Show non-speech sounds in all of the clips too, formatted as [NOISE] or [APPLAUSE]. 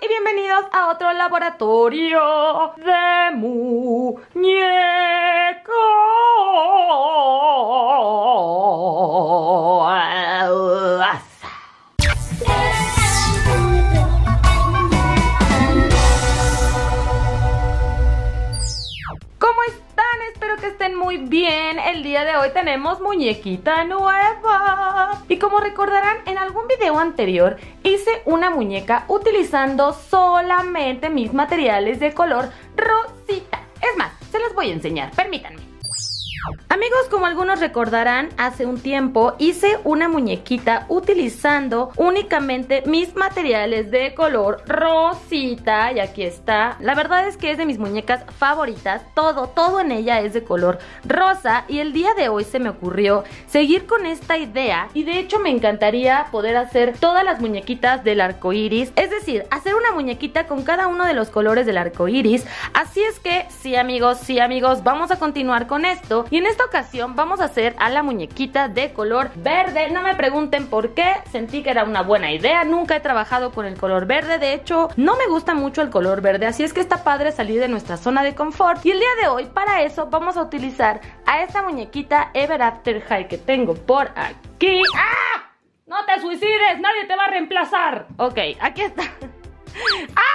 y bienvenidos a otro laboratorio de muñecas. Espero que estén muy bien. El día de hoy tenemos muñequita nueva. Y como recordarán, en algún video anterior hice una muñeca utilizando solamente mis materiales de color rosita. Es más, se los voy a enseñar, permítanme. Amigos, como algunos recordarán, hace un tiempo hice una muñequita utilizando únicamente mis materiales de color rosita y aquí está. La verdad es que es de mis muñecas favoritas, todo, todo en ella es de color rosa y el día de hoy se me ocurrió seguir con esta idea y de hecho me encantaría poder hacer todas las muñequitas del arco iris, es decir, hacer una muñequita con cada uno de los colores del arco iris. Así es que, sí amigos, sí amigos, vamos a continuar con esto y en esta ocasión vamos a hacer a la muñequita de color verde. No me pregunten por qué, sentí que era una buena idea. Nunca he trabajado con el color verde. De hecho, no me gusta mucho el color verde. Así es que está padre salir de nuestra zona de confort. Y el día de hoy, para eso, vamos a utilizar a esta muñequita Ever After High que tengo por aquí. ¡Ah! ¡No te suicides! ¡Nadie te va a reemplazar! Ok, aquí está. [LAUGHS] ¡Ah!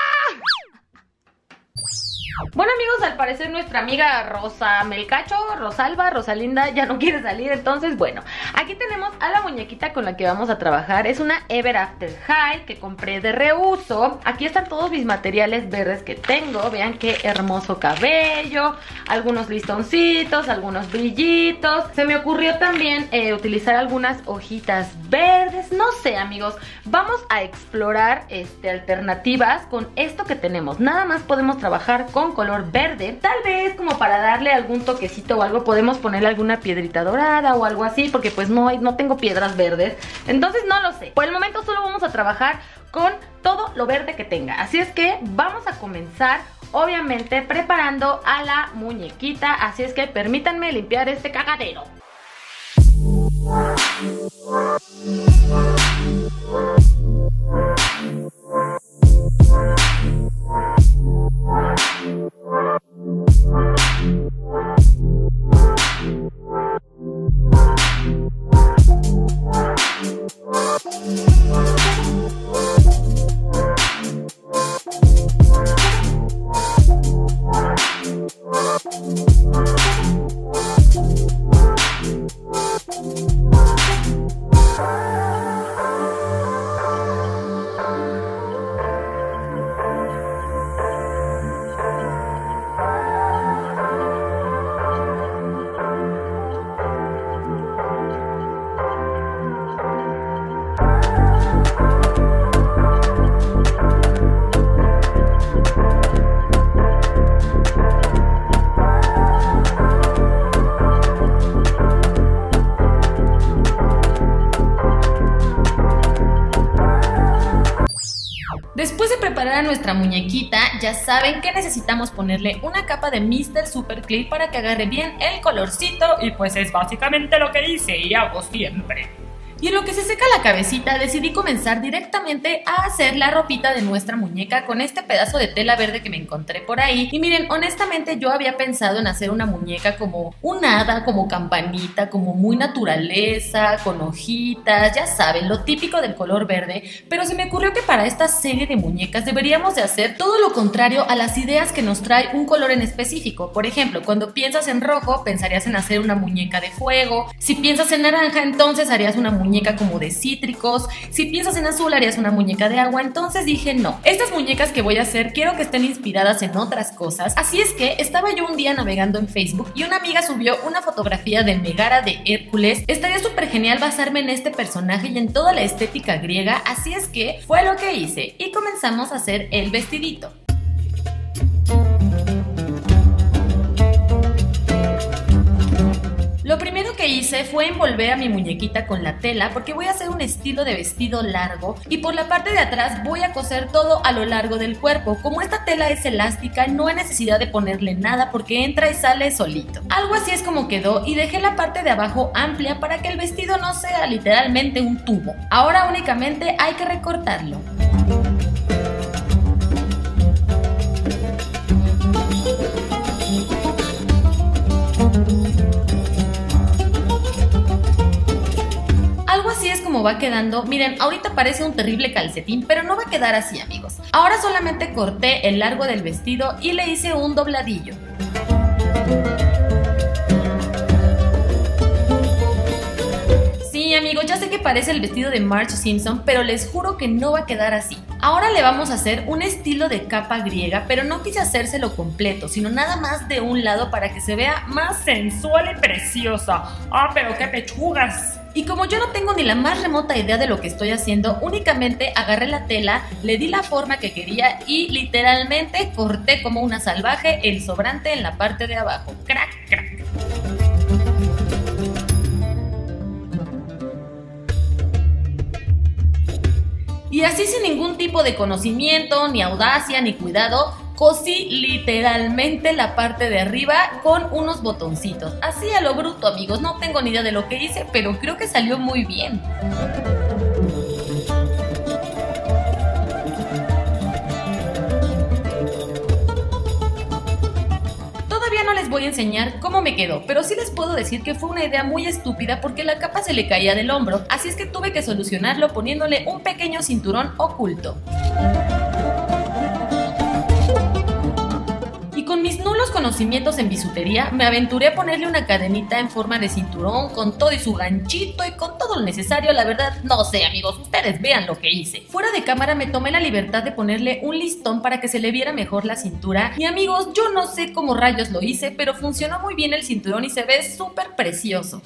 Bueno amigos, al parecer nuestra amiga Rosa Melcacho, Rosalba, Rosalinda ya no quiere salir, entonces bueno, aquí tenemos a la muñequita con la que vamos a trabajar, es una Ever After High que compré de reuso, aquí están todos mis materiales verdes que tengo, vean qué hermoso cabello, algunos listoncitos, algunos brillitos, se me ocurrió también eh, utilizar algunas hojitas verdes, no sé amigos, vamos a explorar este, alternativas con esto que tenemos, nada más podemos trabajar con color verde. Tal vez como para darle algún toquecito o algo podemos ponerle alguna piedrita dorada o algo así porque pues no, hay, no tengo piedras verdes. Entonces no lo sé. Por el momento solo vamos a trabajar con todo lo verde que tenga. Así es que vamos a comenzar obviamente preparando a la muñequita. Así es que permítanme limpiar este cagadero. Después de preparar a nuestra muñequita, ya saben que necesitamos ponerle una capa de Mr. Super Clip para que agarre bien el colorcito y pues es básicamente lo que hice y hago siempre. Y en lo que se seca la cabecita, decidí comenzar directamente a hacer la ropita de nuestra muñeca con este pedazo de tela verde que me encontré por ahí. Y miren, honestamente yo había pensado en hacer una muñeca como un hada, como campanita, como muy naturaleza, con hojitas, ya saben, lo típico del color verde. Pero se me ocurrió que para esta serie de muñecas deberíamos de hacer todo lo contrario a las ideas que nos trae un color en específico. Por ejemplo, cuando piensas en rojo, pensarías en hacer una muñeca de fuego. Si piensas en naranja, entonces harías una muñeca muñeca como de cítricos. Si piensas en azul, harías una muñeca de agua. Entonces dije, no, estas muñecas que voy a hacer quiero que estén inspiradas en otras cosas. Así es que estaba yo un día navegando en Facebook y una amiga subió una fotografía de Megara de Hércules. Estaría súper genial basarme en este personaje y en toda la estética griega. Así es que fue lo que hice y comenzamos a hacer el vestidito. Hice fue envolver a mi muñequita con la tela porque voy a hacer un estilo de vestido largo y por la parte de atrás voy a coser todo a lo largo del cuerpo. Como esta tela es elástica no hay necesidad de ponerle nada porque entra y sale solito. Algo así es como quedó y dejé la parte de abajo amplia para que el vestido no sea literalmente un tubo. Ahora únicamente hay que recortarlo. Va quedando, miren, ahorita parece un terrible calcetín, pero no va a quedar así amigos. Ahora solamente corté el largo del vestido y le hice un dobladillo. Sí amigos, ya sé que parece el vestido de Marge Simpson, pero les juro que no va a quedar así. Ahora le vamos a hacer un estilo de capa griega, pero no quise hacérselo completo, sino nada más de un lado para que se vea más sensual y preciosa. ¡Ah, pero qué pechugas! Y como yo no tengo ni la más remota idea de lo que estoy haciendo, únicamente agarré la tela, le di la forma que quería y literalmente corté como una salvaje el sobrante en la parte de abajo. ¡Crack, crack! Y así sin ningún tipo de conocimiento, ni audacia, ni cuidado, cosí literalmente la parte de arriba con unos botoncitos. Así a lo bruto, amigos. No tengo ni idea de lo que hice, pero creo que salió muy bien. no les voy a enseñar cómo me quedó, pero sí les puedo decir que fue una idea muy estúpida porque la capa se le caía del hombro, así es que tuve que solucionarlo poniéndole un pequeño cinturón oculto. Conocimientos en bisutería, me aventuré a ponerle una cadenita en forma de cinturón con todo y su ganchito y con todo lo necesario. La verdad, no sé, amigos, ustedes vean lo que hice. Fuera de cámara me tomé la libertad de ponerle un listón para que se le viera mejor la cintura. Y amigos, yo no sé cómo rayos lo hice, pero funcionó muy bien el cinturón y se ve súper precioso.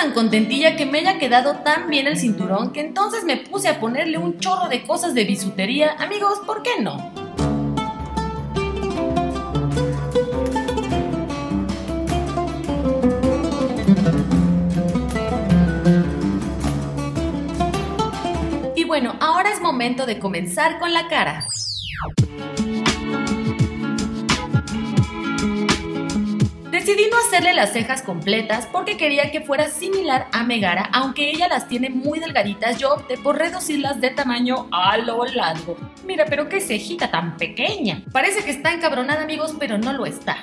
Tan contentilla que me haya quedado tan bien el cinturón que entonces me puse a ponerle un chorro de cosas de bisutería. Amigos, ¿por qué no? Y bueno, ahora es momento de comenzar con la cara. Decidí no hacerle las cejas completas porque quería que fuera similar a Megara, aunque ella las tiene muy delgaditas, yo opté por reducirlas de tamaño a lo largo. Mira, pero qué cejita tan pequeña. Parece que está encabronada, amigos, pero no lo está.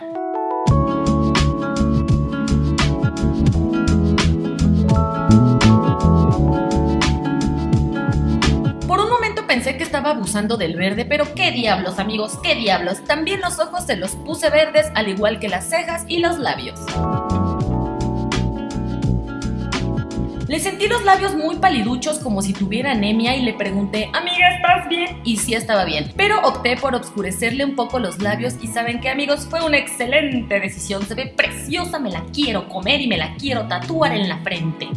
Que estaba abusando del verde, pero qué diablos amigos, qué diablos. También los ojos se los puse verdes, al igual que las cejas y los labios. Le sentí los labios muy paliduchos como si tuviera anemia y le pregunté, amiga, ¿estás bien? Y sí estaba bien, pero opté por obscurecerle un poco los labios y saben que amigos, fue una excelente decisión, se ve preciosa, me la quiero comer y me la quiero tatuar en la frente.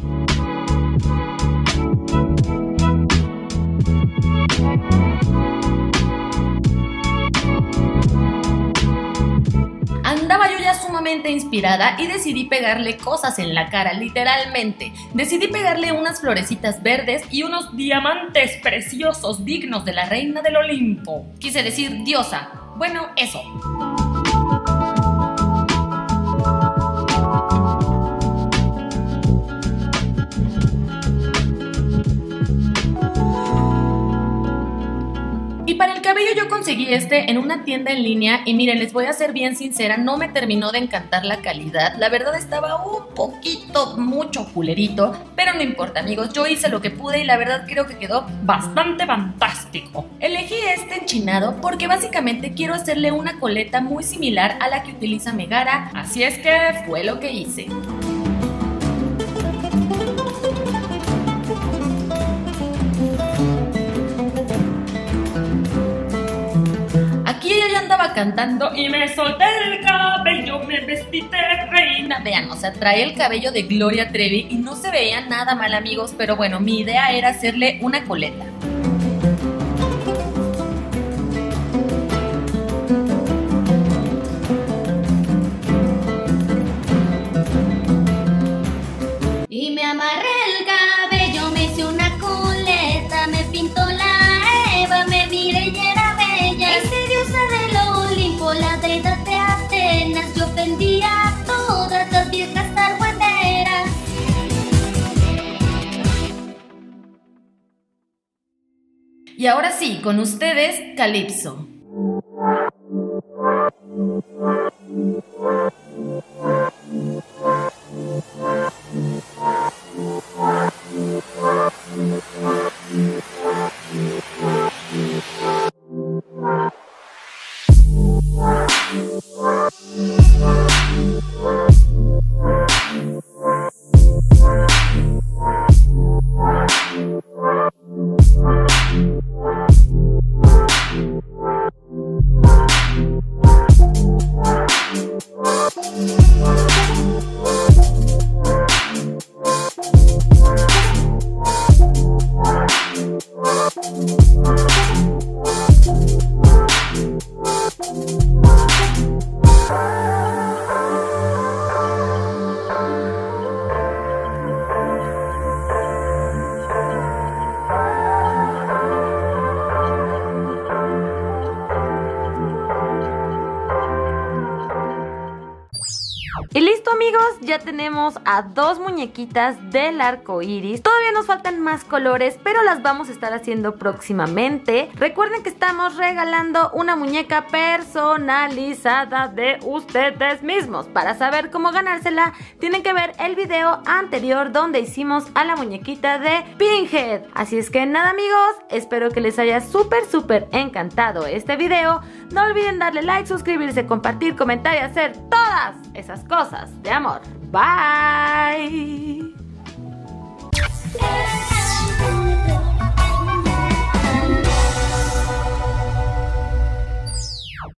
Sumamente inspirada y decidí pegarle cosas en la cara, literalmente. Decidí pegarle unas florecitas verdes y unos diamantes preciosos dignos de la reina del Olimpo. Quise decir diosa. Bueno, eso. Cabello yo conseguí este en una tienda en línea y miren, les voy a ser bien sincera, no me terminó de encantar la calidad. La verdad estaba un poquito, mucho culerito, pero no importa amigos, yo hice lo que pude y la verdad creo que quedó bastante fantástico. Elegí este enchinado porque básicamente quiero hacerle una coleta muy similar a la que utiliza Megara, así es que fue lo que hice. Cantando y me solté el cabello, me vestí de reina. Vean, o sea, trae el cabello de Gloria Trevi y no se veía nada mal, amigos, pero bueno, mi idea era hacerle una coleta. Y ahora sí, con ustedes, Calipso. Y listo amigos, ya tenemos a dos muñequitas del arco iris. Todavía nos faltan más colores, pero las vamos a estar haciendo próximamente. Recuerden que estamos regalando una muñeca personalizada de ustedes mismos. Para saber cómo ganársela, tienen que ver el video anterior donde hicimos a la muñequita de Pinhead. Así es que nada amigos, espero que les haya súper súper encantado este video. No olviden darle like, suscribirse, compartir, comentar y hacer todas esas cosas de amor. Bye.